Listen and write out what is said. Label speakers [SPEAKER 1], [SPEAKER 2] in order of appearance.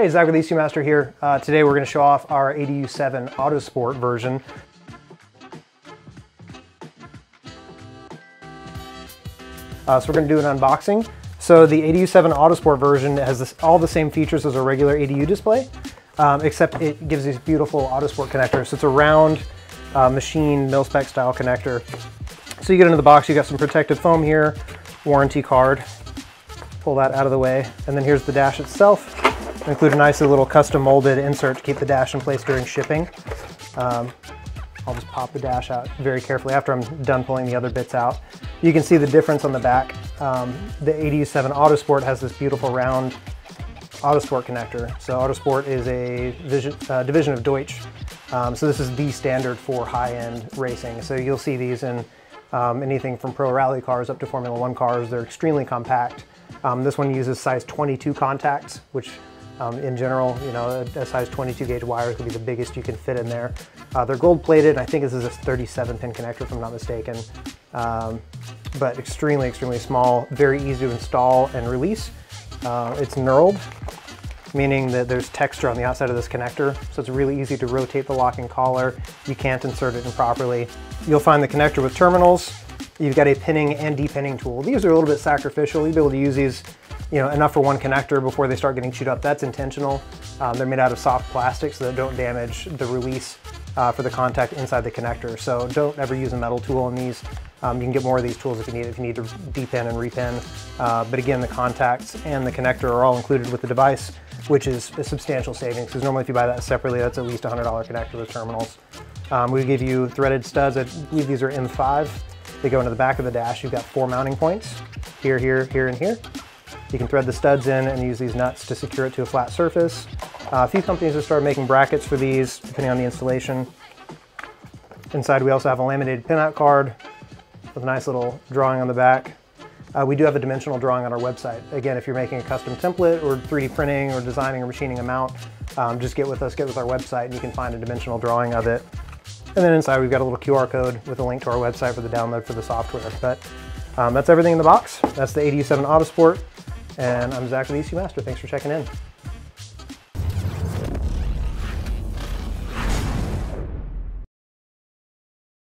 [SPEAKER 1] Hey, Zach with ECU Master here. Uh, today we're going to show off our ADU7 Autosport version. Uh, so we're going to do an unboxing. So the ADU7 Autosport version has this, all the same features as a regular ADU display, um, except it gives these beautiful Autosport connectors. So it's a round uh, machine mil-spec style connector. So you get into the box, you got some protective foam here, warranty card, pull that out of the way, and then here's the dash itself. Include a nice little custom molded insert to keep the dash in place during shipping. Um, I'll just pop the dash out very carefully after I'm done pulling the other bits out. You can see the difference on the back. Um, the ADU7 Autosport has this beautiful round Autosport connector. So Autosport is a vision, uh, division of Deutsch. Um, so this is the standard for high-end racing. So you'll see these in um, anything from pro rally cars up to Formula One cars. They're extremely compact. Um, this one uses size 22 contacts, which um, in general, you know, a, size 22 gauge wire could be the biggest you can fit in there. Uh, they're gold plated. I think this is a 37 pin connector if I'm not mistaken. Um, but extremely, extremely small, very easy to install and release. Uh, it's knurled, meaning that there's texture on the outside of this connector, so it's really easy to rotate the locking collar. You can't insert it improperly. You'll find the connector with terminals. You've got a pinning and depinning tool. These are a little bit sacrificial. You'll be able to use these you know, enough for one connector before they start getting chewed up. That's intentional. Um, they're made out of soft plastic so that don't damage the release uh, for the contact inside the connector. So don't ever use a metal tool on these. Um, you can get more of these tools if you need if you need to depin and repin. Uh, but again, the contacts and the connector are all included with the device, which is a substantial savings because normally if you buy that separately, that's at least a $100 connector with terminals. Um, we give you threaded studs. I believe these are M5. They go into the back of the dash. You've got four mounting points, here, here, here, and here. You can thread the studs in and use these nuts to secure it to a flat surface. Uh, a few companies have started making brackets for these, depending on the installation. Inside we also have a laminated pinout card with a nice little drawing on the back. Uh, we do have a dimensional drawing on our website. Again, if you're making a custom template or 3D printing or designing or machining a mount, um, just get with us, get with our website, and you can find a dimensional drawing of it. And then inside we've got a little QR code with a link to our website for the download for the software. But um, that's everything in the box. That's the ADU7 Autosport. And I'm Zach ECU Master. Thanks for checking in.